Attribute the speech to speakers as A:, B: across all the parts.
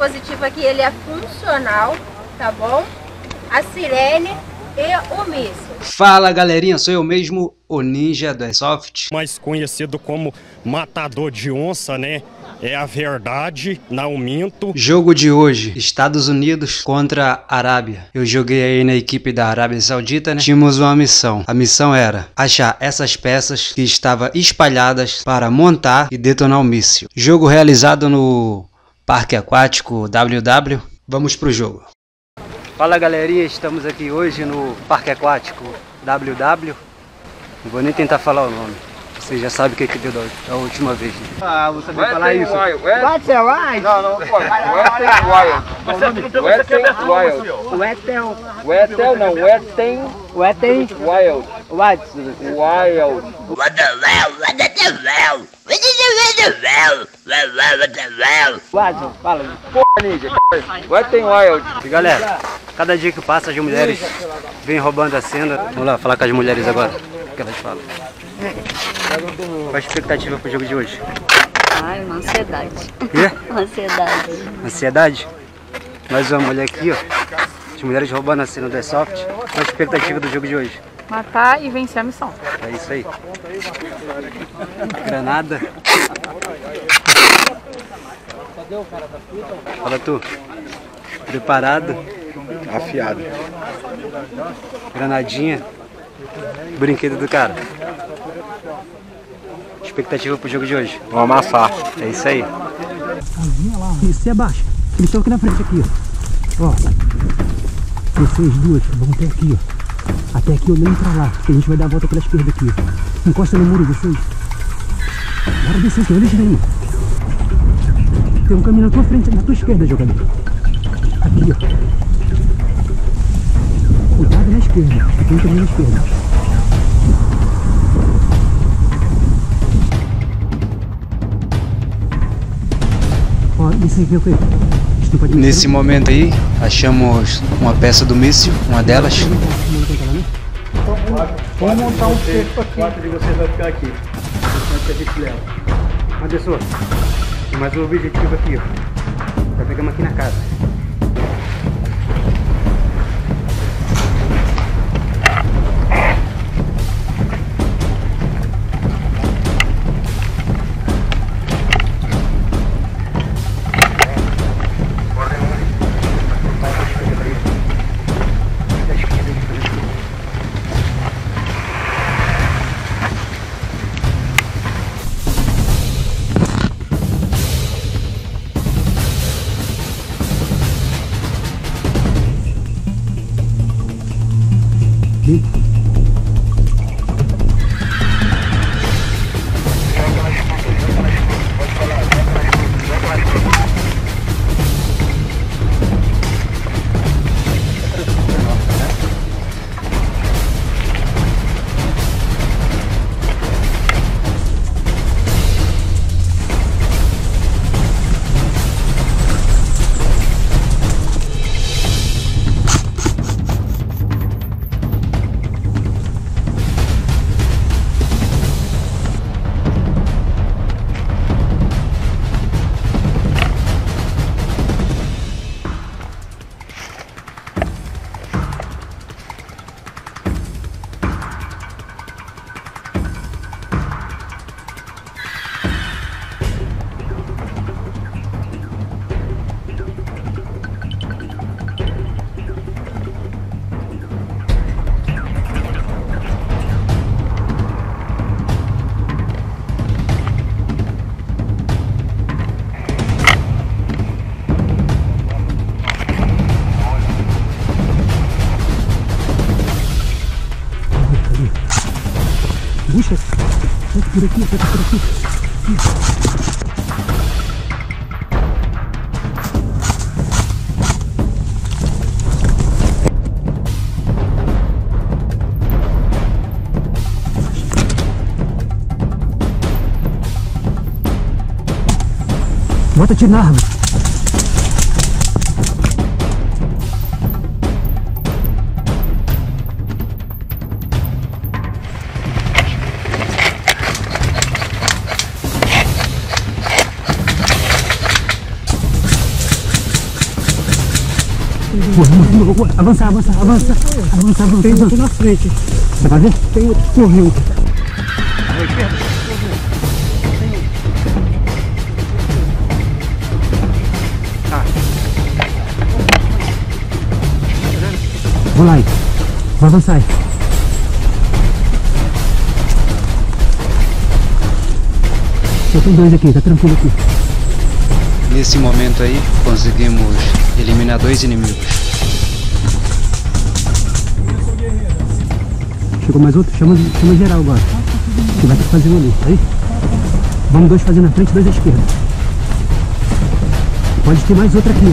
A: dispositivo aqui ele é funcional, tá bom? A sirene e o míssil.
B: Fala galerinha, sou eu mesmo, o Ninja do Airsoft.
C: Mais conhecido como Matador de Onça, né? É a verdade, não minto.
B: Jogo de hoje, Estados Unidos contra Arábia. Eu joguei aí na equipe da Arábia Saudita, né? Tínhamos uma missão. A missão era achar essas peças que estavam espalhadas para montar e detonar o míssil. Jogo realizado no Parque Aquático WW. Vamos pro jogo. Fala galerinha, estamos aqui hoje no Parque Aquático WW. Não vou nem tentar falar o nome. Você já sabe o que, que deu da, da última vez. Né?
D: Ah, você vai falar isso.
E: Wild.
D: What's a right?
E: não, não pode. Wet and Wild. Wet and Wild.
D: Wetel.
E: Wetel não, Wet and
D: Wetel.
E: Wild.
D: What?
E: Wild.
F: What the hell? What the hell? What the hell? What the hell?
D: What? Fala.
E: Porra, ninja. Wet and Wild.
B: E galera, cada dia que passa as mulheres vêm roubando a cena. Vamos lá, falar com as mulheres agora. O que elas falam? Qual a expectativa pro jogo de hoje?
G: Ai, uma ansiedade.
B: Quê?
G: Uma ansiedade.
B: Ansiedade? Mais uma mulher aqui, ó. As mulheres roubando a cena do Airsoft. Qual a expectativa do jogo de hoje?
H: Matar e vencer a missão.
B: É isso aí. Granada. Fala tu. Preparado?
D: Afiado.
B: Granadinha. Brinquedo do cara. Expectativa pro jogo de hoje.
D: Vamos amassar.
B: É isso aí.
I: Isso, se abaixa. Eles estão aqui na frente, aqui, ó. Ó. Vocês duas vão até aqui, ó. Até aqui olhando pra lá. Que a gente vai dar a volta pela esquerda aqui, ó. Encosta no muro, vocês. Bora descer aqui, olha isso daí. Tem um caminho na tua frente, na tua esquerda, jogador. Aqui, ó. Esquerda. Tem um caminho na esquerda. Ó, isso aqui é o mexer,
B: Nesse momento aí, achamos uma peça do míssil, uma delas.
D: Vamos montar um cerco aqui. Quatro de vocês vai ficar aqui. Enquanto a gente leva.
B: Anderson, tem mais um objetivo aqui, ó. Já pegamos aqui na casa.
I: Deep. Senta por aqui, senta por Avança, avança, avança. Avança, avança. Tem outro na frente. Você vai ver? Tem outro. Correu. Vou lá aí. Vai avançar aí. Só tem dois aqui, tá tranquilo aqui.
B: Nesse momento aí, conseguimos eliminar dois inimigos.
I: Chegou mais outro? Chama, chama geral agora. Que vai fazer um ali. Aí. Vamos dois fazer na frente, dois à esquerda. Pode ter mais outro aqui.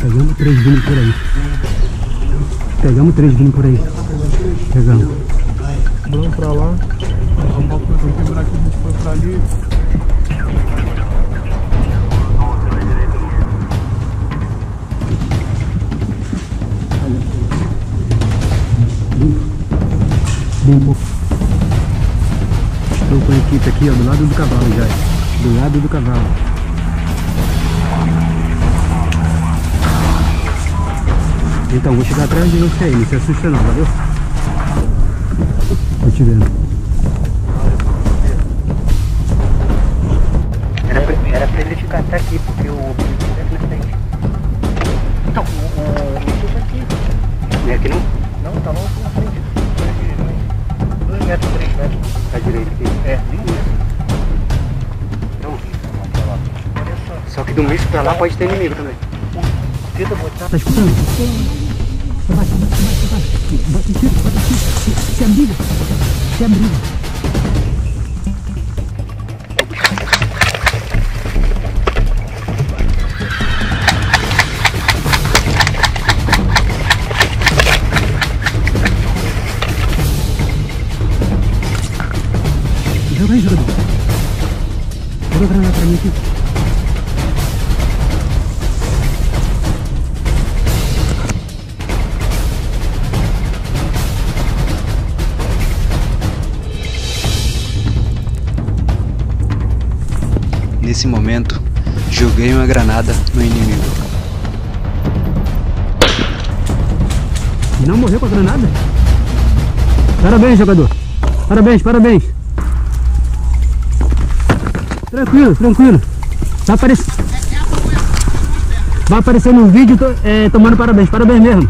I: Pegamos três vindo por aí. Pegamos três vindo por aí. Pegamos.
D: Vamos pra lá. Vamos quebrar aqui, a gente foi pra ali.
I: Estou com a equipe aqui, ó, do lado do cavalo já. Do lado do cavalo. Então, vou chegar atrás de você aí, não se assusta não, valeu? Tô te vendo.
J: Era pra, ele ficar até aqui, porque o objetivo é aqui na frente. Então, o, o, o tubo é aqui.
I: Não é aqui não?
J: Não, tá lá aqui na frente. Dois metros, três metros.
I: Tá direito aqui.
J: É, isso.
I: Então,
J: Olha só.
I: só que do meio pra lá pode ter inimigo também.
J: Tenta botar.
I: Tá escutando? Abaixa, abaixa, abaixa, abaixa. Bota tiro, bota tiro. Se, se abriga. Se abriga. Joga granada pra mim aqui.
B: Nesse momento, joguei uma granada no inimigo.
I: E não morreu com a granada? Parabéns, jogador. Parabéns, parabéns. Tranquilo, tranquilo. Vai aparecer. Vai aparecer no vídeo é, tomando parabéns. Parabéns mesmo.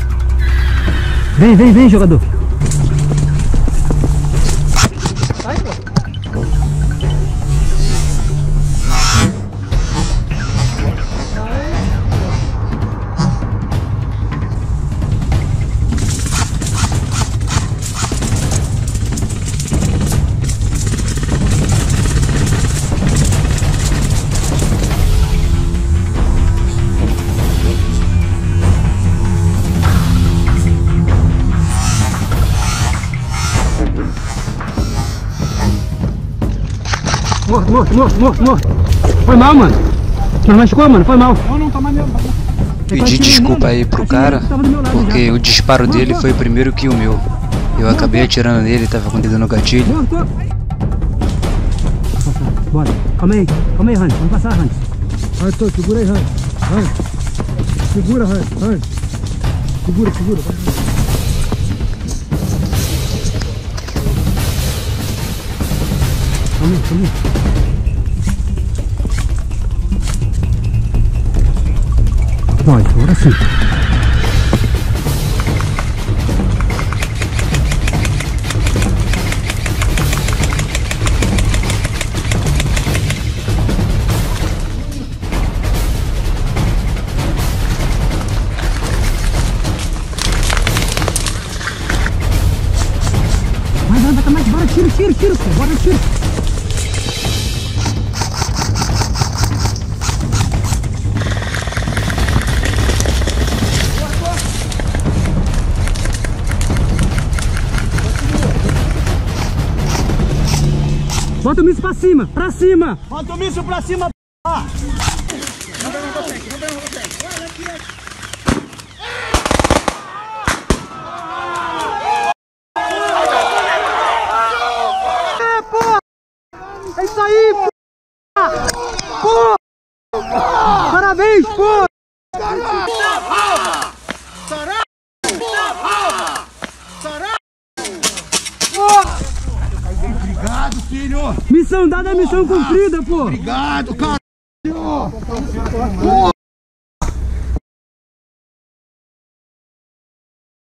I: Vem, vem, vem, jogador. Morto, morto, morto, morto, morto. Foi mal, mano. Não machucou, mano? Foi mal.
D: Não, não, tá maneiro. Tá.
B: Pedi desculpa aí pro cara, porque o disparo dele foi primeiro que o meu. Eu acabei atirando nele, tava com o dedo no gatilho.
I: Bora. Calma aí, calma aí, Hans. Vamos passar, Hans. Hans, tô, segura aí, Hans. Hans. Segura, Hans. Hans. Segura, segura. Calma aí, calma aí. Vai, agora sim. Vai, vai, vai, mais, bora, tiro, tiro, tiro, bora, tiro. Bota o míssil pra cima, pra cima.
D: Bota o míssil pra cima,
I: p***. Ah. É, pô, É isso aí, porra. Porra. Parabéns, pô! Missão dada, missão cumprida, pô.
K: Obrigado, cara. Pô,